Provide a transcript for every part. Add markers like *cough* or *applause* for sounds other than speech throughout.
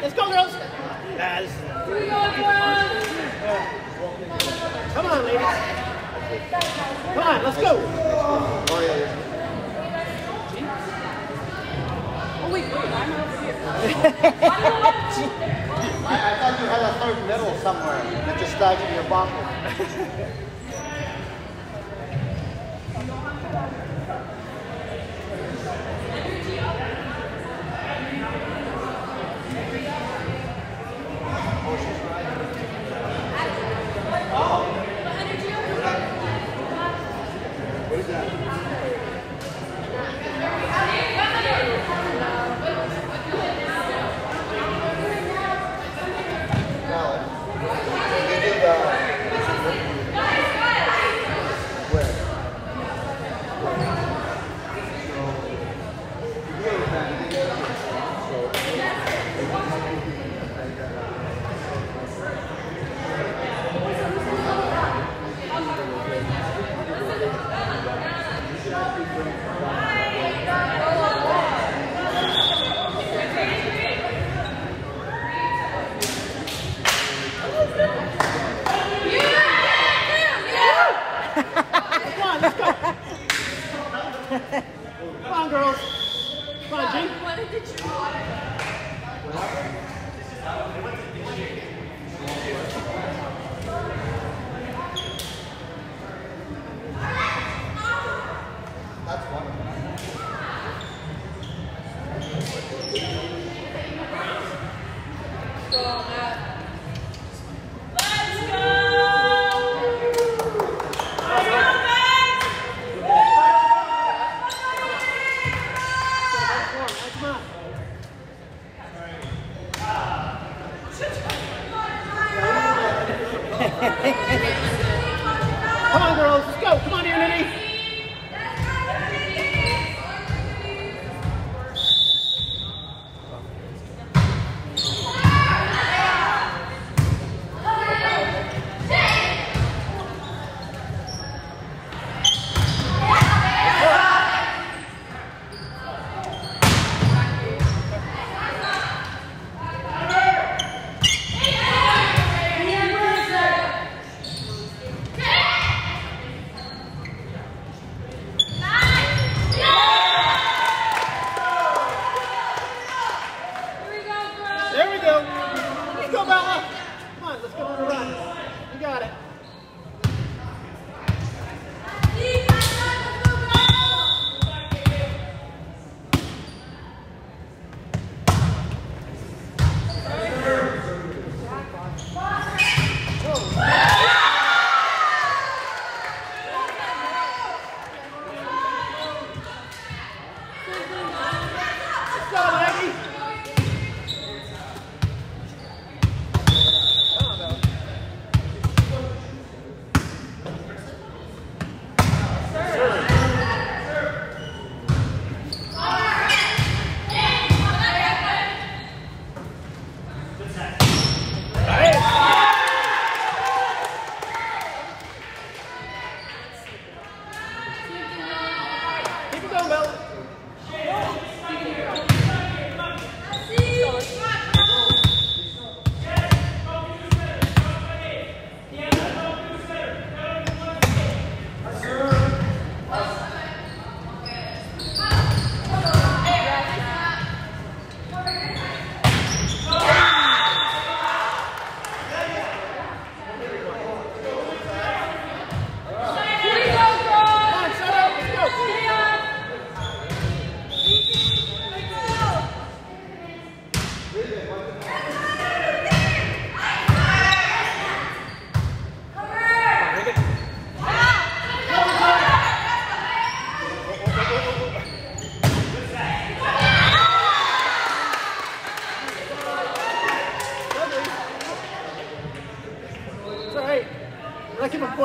Let's go, girls. Yes. Come on, ladies. Come on, let's go. Oh, yeah, yeah. Oh, wait, wait, I'm over here. I, I thought you had a third medal somewhere that just died in your pocket.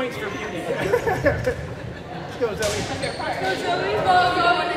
Points for beauty. *laughs* Let's go, Zoe. here.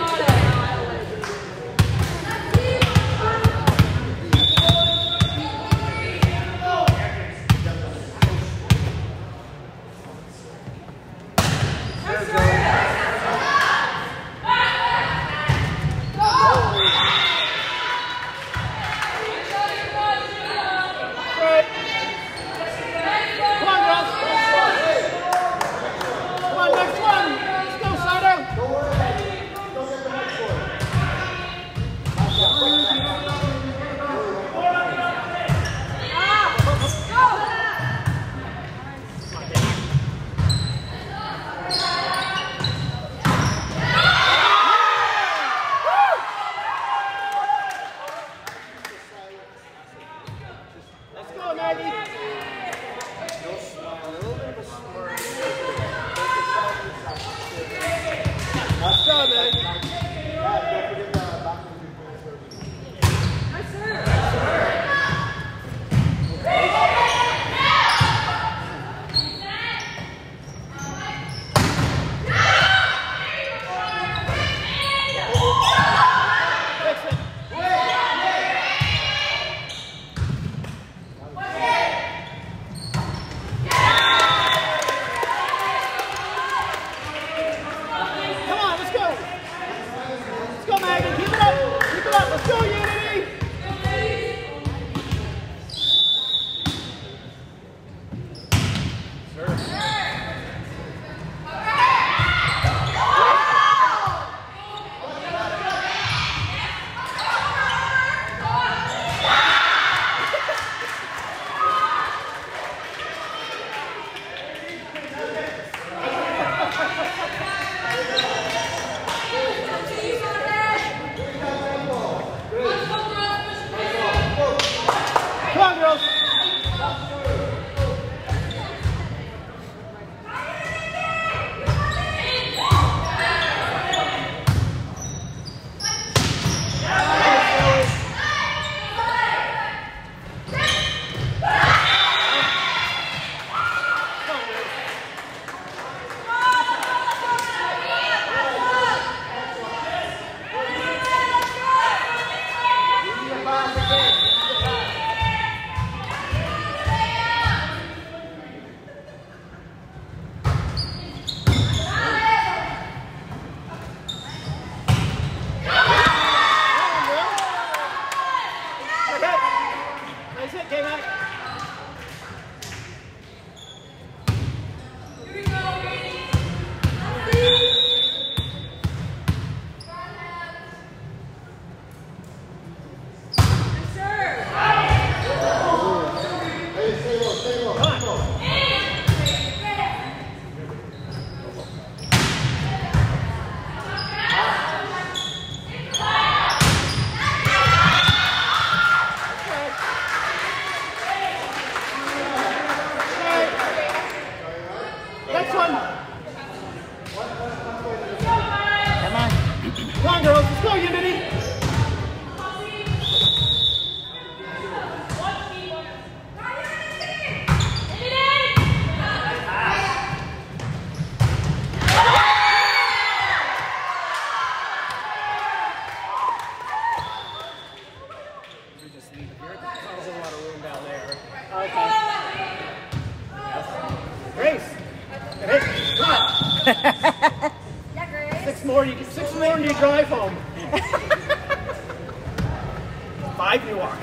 Drive home. *laughs* Five you walk.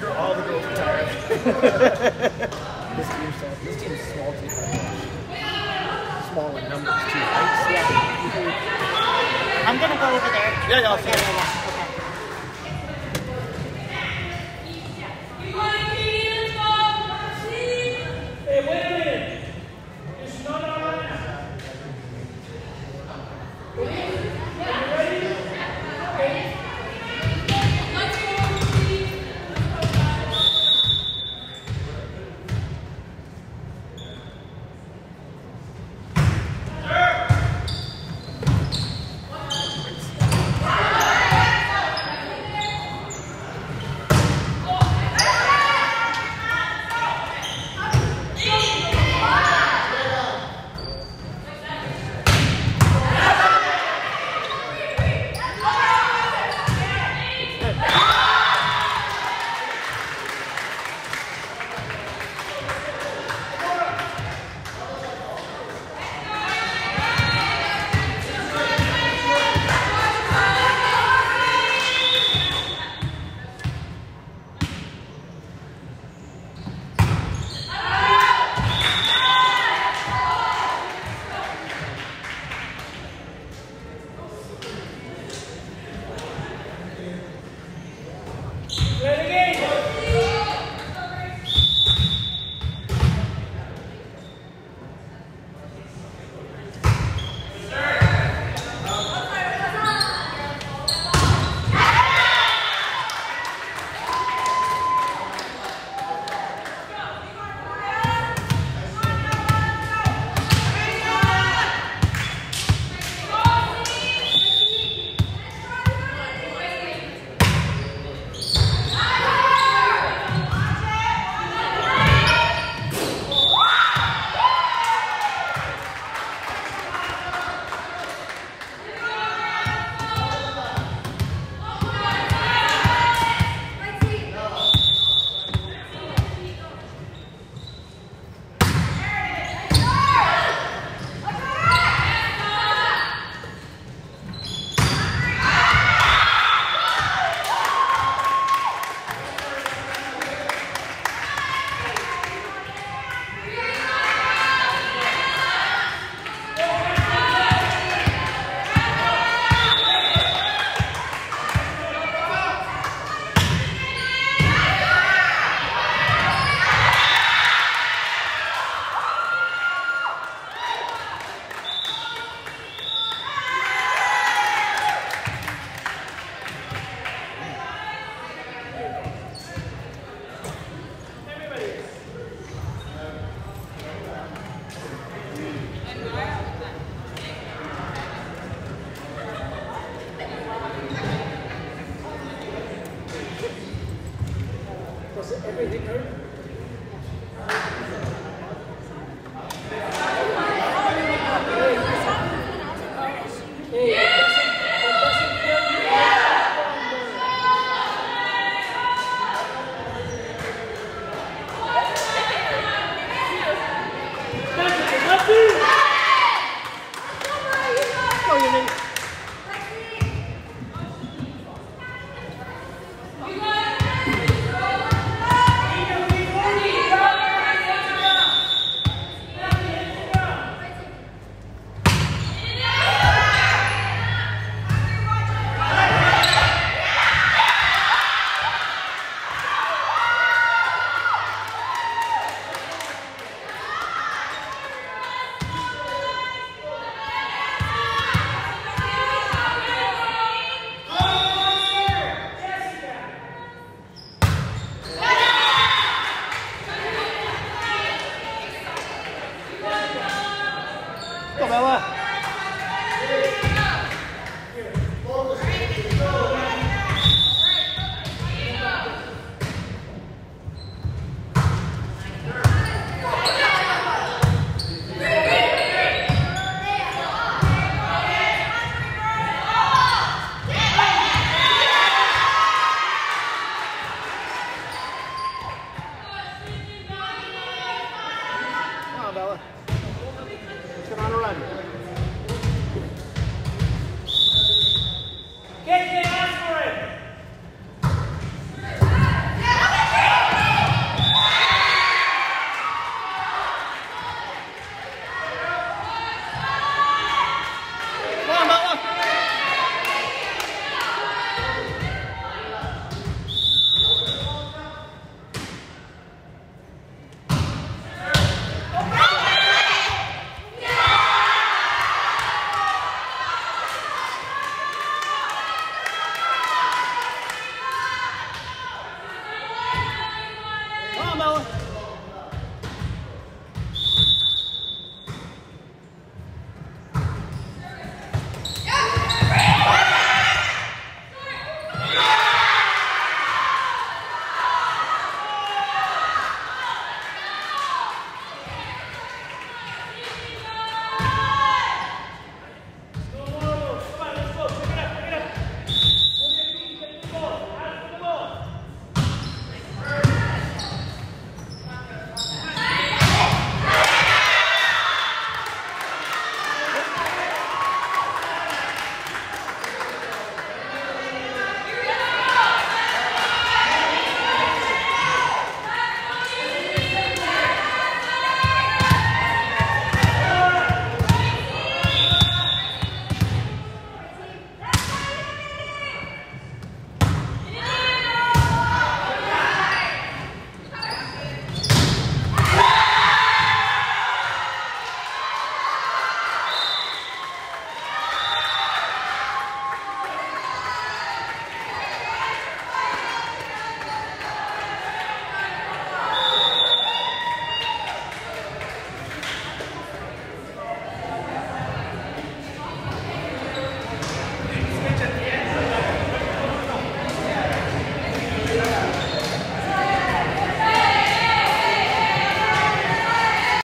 Girl, All the girls are tired. *laughs* this team's this team's small team. Small in numbers too, right? I'm gonna go over there. Yeah, yeah, I'll see. yeah,